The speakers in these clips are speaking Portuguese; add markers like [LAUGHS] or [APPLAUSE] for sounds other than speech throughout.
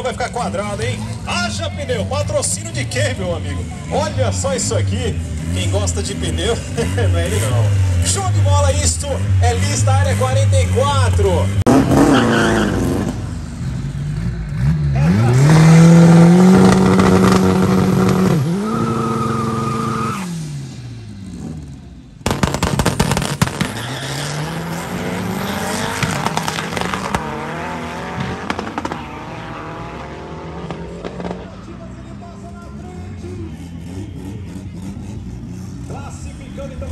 Pneu vai ficar quadrado, hein? Haja pneu. Patrocínio de quem, meu amigo? Olha só isso aqui. Quem gosta de pneu, [LAUGHS] não é ele não. Show de bola isto. É lista área 44. Aí Bruno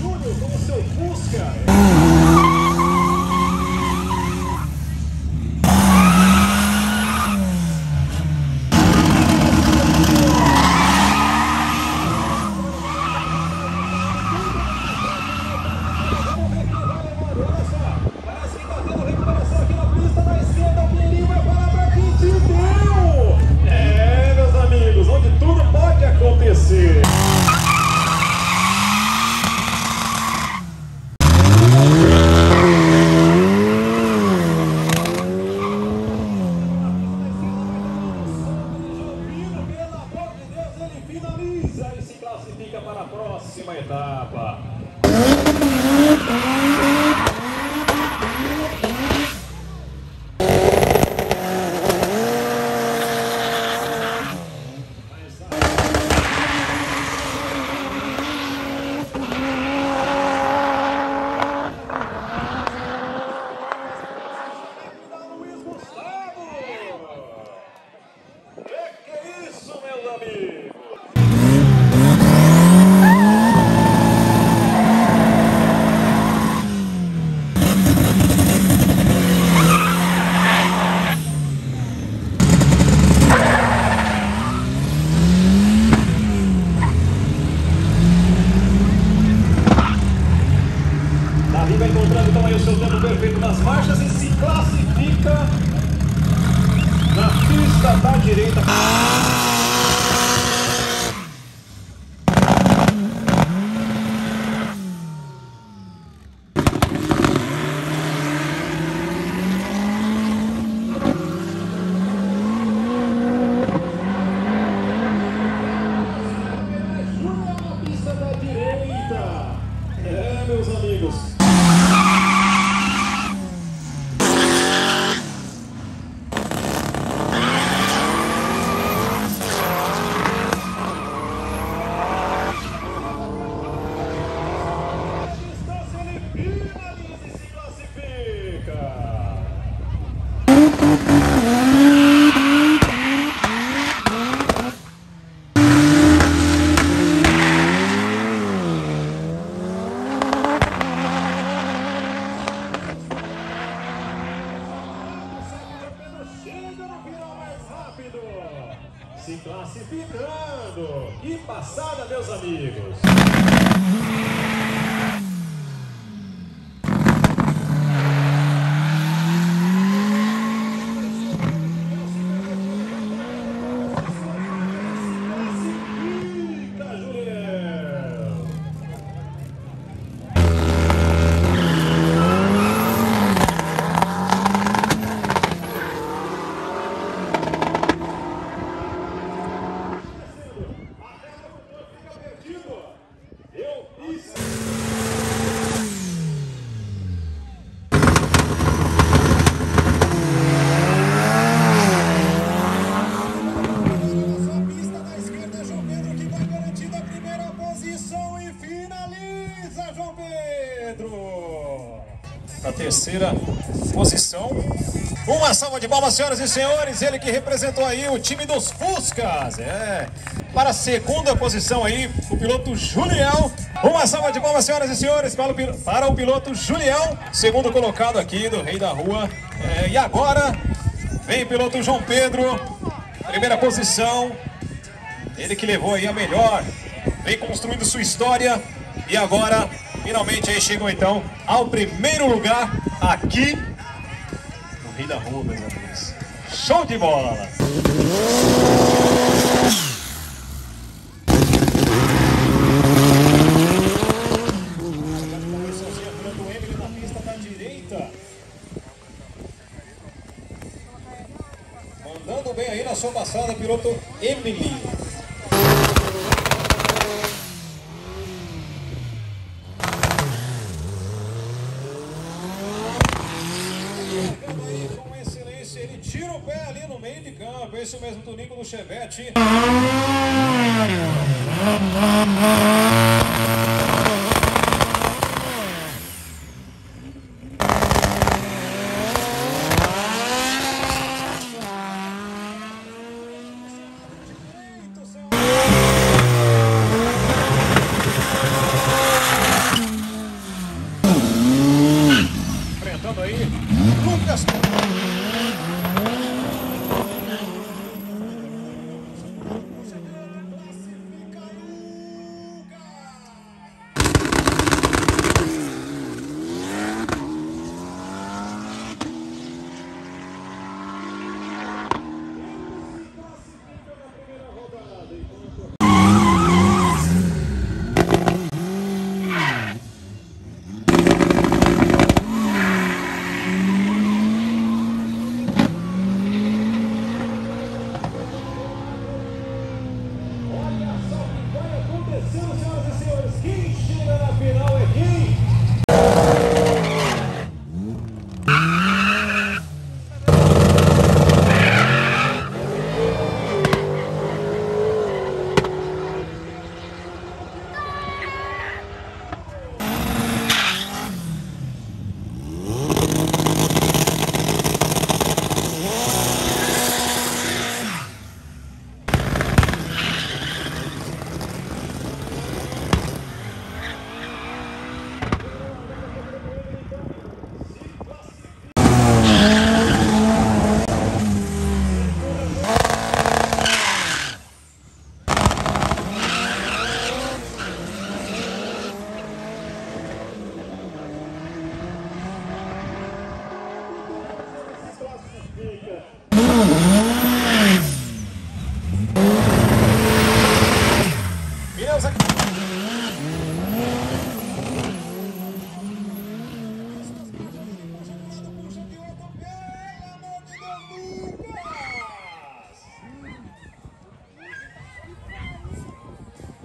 Júnior com o seu Fusca. Marchas e se classifica na pista da direita. Meus amigos. Terceira posição. Uma salva de palmas, senhoras e senhores. Ele que representou aí o time dos Fuscas. É. Para a segunda posição aí, o piloto Julião. Uma salva de palmas, senhoras e senhores, para o, pil- para o piloto Julião, segundo colocado aqui do Rei da Rua. É, e agora, vem o piloto João Pedro, primeira posição. Ele que levou aí a melhor, vem construindo sua história e agora, finalmente aí chegam então ao primeiro lugar aqui no Rei da Rua, meus amigos. Show de bola! passada, piloto Emily. Tira o pé ali no meio de campo. Esse mesmo Tonico do Chevette.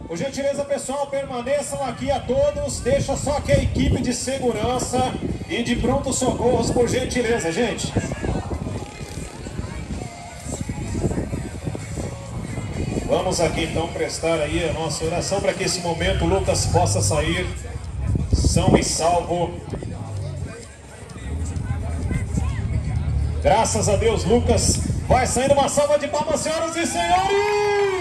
Por gentileza, pessoal, permaneçam aqui a todos. Deixa só que a equipe de segurança e de pronto-socorros, por gentileza, gente. Vamos aqui então prestar aí a nossa oração para que esse momento o Lucas possa sair são e salvo. Graças a Deus, Lucas vai saindo uma salva de palmas, senhoras e senhores!